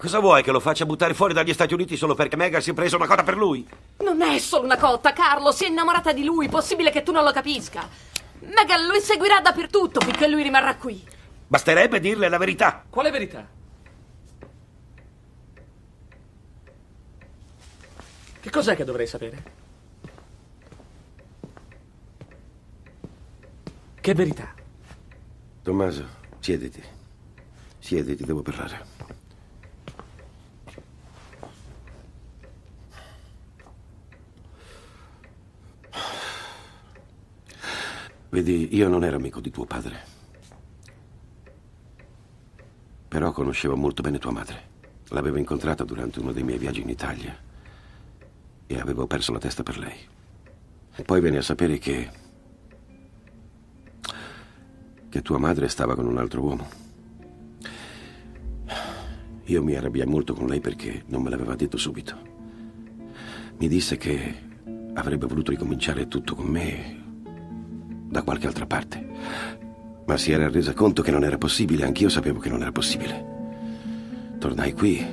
Cosa vuoi che lo faccia buttare fuori dagli Stati Uniti solo perché Megan si è presa una cotta per lui? Non è solo una cotta, Carlo. Si è innamorata di lui. Possibile che tu non lo capisca. Megan lo inseguirà dappertutto finché lui rimarrà qui. Basterebbe dirle la verità. Quale verità? Che cos'è che dovrei sapere? Che verità? Tommaso, siediti. Siediti, devo parlare. Vedi, io non ero amico di tuo padre. Però conoscevo molto bene tua madre. L'avevo incontrata durante uno dei miei viaggi in Italia e avevo perso la testa per lei. Poi venne a sapere che che tua madre stava con un altro uomo. Io mi arrabbiai molto con lei perché non me l'aveva detto subito. Mi disse che avrebbe voluto ricominciare tutto con me da qualche altra parte. Ma si era resa conto che non era possibile, anch'io sapevo che non era possibile. Tornai qui,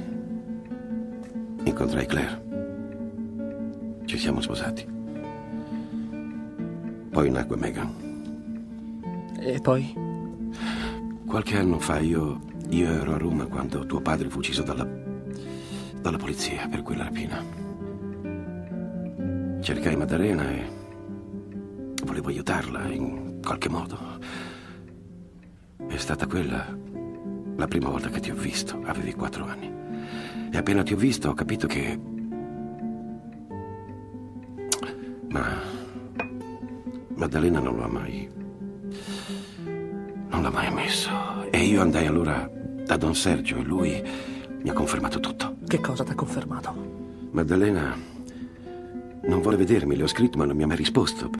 incontrai Claire. Ci siamo sposati. Poi nacque Megan. E poi? Qualche anno fa io, io ero a Roma quando tuo padre fu ucciso dalla, dalla polizia per quella rapina. Cercai Maddalena e volevo aiutarla in qualche modo. È stata quella la prima volta che ti ho visto. Avevi quattro anni. E appena ti ho visto ho capito che... Ma... Maddalena non lo ha mai non l'ha mai ammesso. E io andai allora da Don Sergio e lui mi ha confermato tutto. Che cosa ti ha confermato? Maddalena non vuole vedermi, le ho scritto ma non mi ha mai risposto.